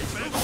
Right.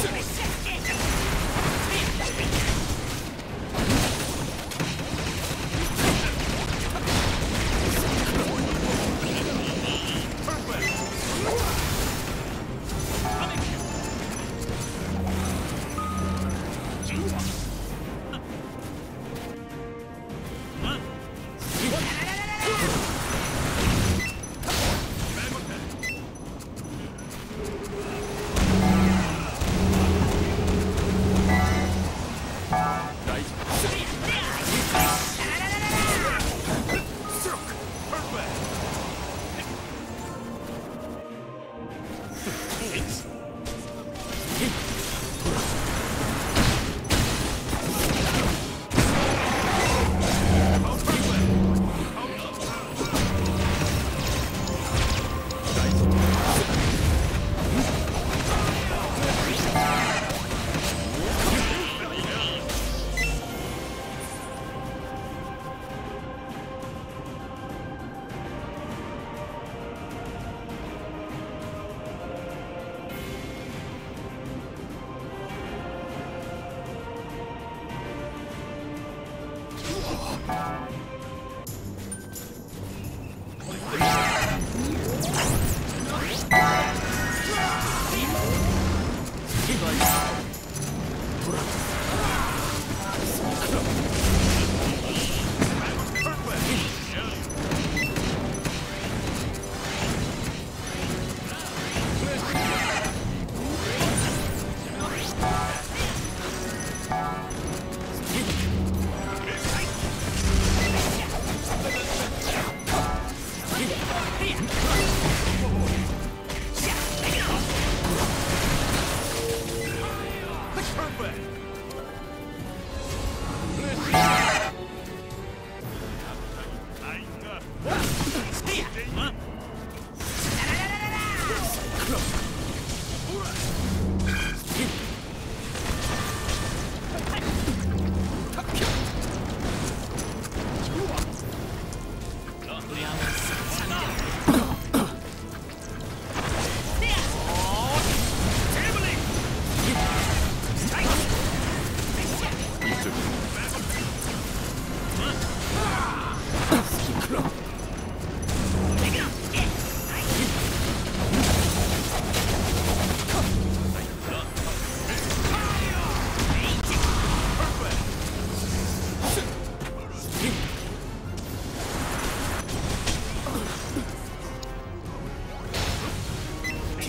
Música Look.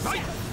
ない。